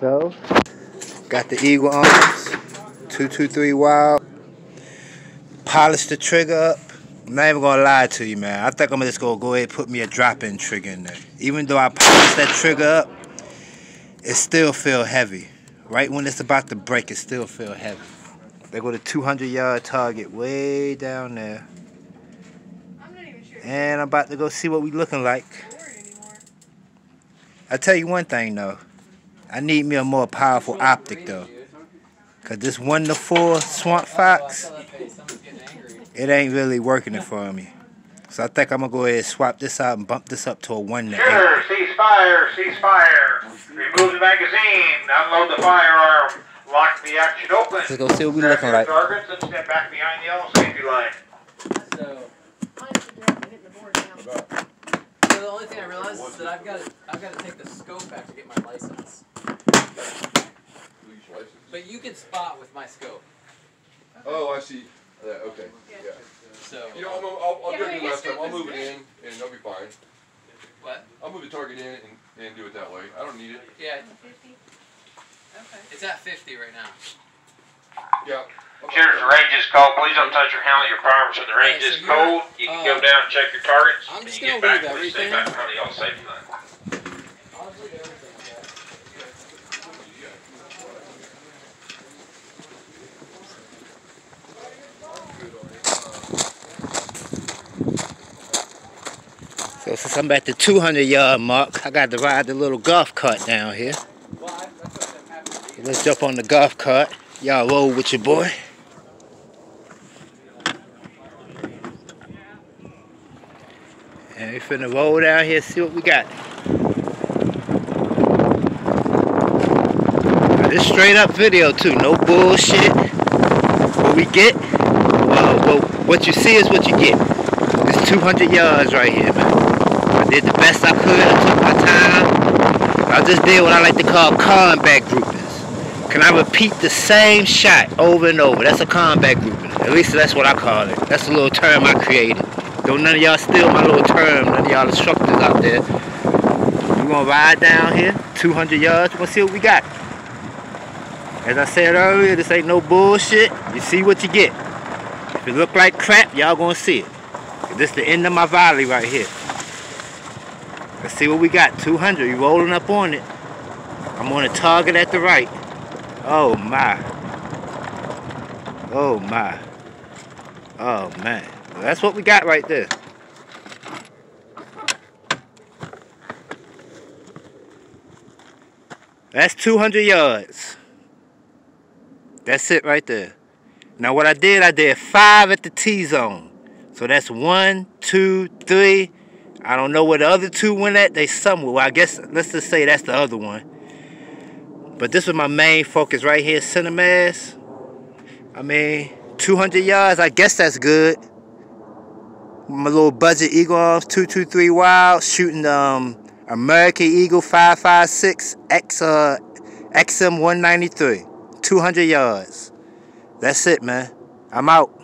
So, got the Eagle Arms, 223 Wylde. Polish the trigger up. I'm not even gonna lie to you, man. I think I'm just gonna go ahead and put me a drop-in trigger in there. Even though I polished that trigger up, it still feel heavy. Right when it's about to break, it still feel heavy. They go to 200 yard target way down there. And I'm about to go see what we looking like. I tell you one thing though. I need me a more powerful optic though. Cause this one to four Swampfox, it ain't really working it for me. So I think I'm gonna go ahead and swap this out and bump this up to a one to eight. Sure, cease fire, cease fire. Remove the magazine, unload the firearm, lock the action open. Let's go see what we looking like. Targets and step back behind the yellow safety line. So, so the only thing I realized is that I've got to, I've got to take the scope back to get my license. But you can spot with my scope. Oh, I see. Yeah, okay. Yeah. So, You know, I'll, I'll, I'll Yeah, do it your last time. I'll is move it in, and they'll be fine. what? I'll move the target in and, and do it that way. I don't need it. Yeah, Okay. it's at 50 right now. Yeah. Cheers, the range is cold. Please don't touch or handle your firearms when the range Alright, is so you're- cold. You can go uh, down and check your targets. I'm and just you gonna get back, leave please stay everything. back behind the yellow safety line. Since I'm at the 200 yard mark, I got to ride the little golf cart down here. Let's jump on the golf cart. Y'all roll with your boy. And we finna roll down here, see what we got. This straight up video too, no bullshit. What we get, uh, well, well, what you see is what you get. It's 200 yards right here, man. Did the best I could, I took my time. I just did what I like to call combat groupings. Can I repeat the same shot over and over? That's a combat grouping. At least that's what I call it. That's a little term I created. Don't none of y'all steal my little term, none of y'all instructors out there. We're gonna ride down here, 200 yards, we're gonna see what we got. As I said earlier, this ain't no bullshit. You see what you get. If it look like crap, y'all gonna see it. This is the end of my volley right here. Let's see what we got. 200. You rolling up on it. I'm on a target at the right. Oh my. Oh my. Oh man. That's what we got right there. That's 200 yards. That's it right there. Now what I did, I did five at the T-zone. So that's one, two, three. I don't know where the other two went at. They somewhere. Well, I guess let's just say that's the other one. But this was my main focus right here, center mass. I mean, 200 yards. I guess that's good. My little budget Eagle Arms 223 Wylde shooting um American Eagle 556 X uh XM 193. 200 yards. That's it, man. I'm out.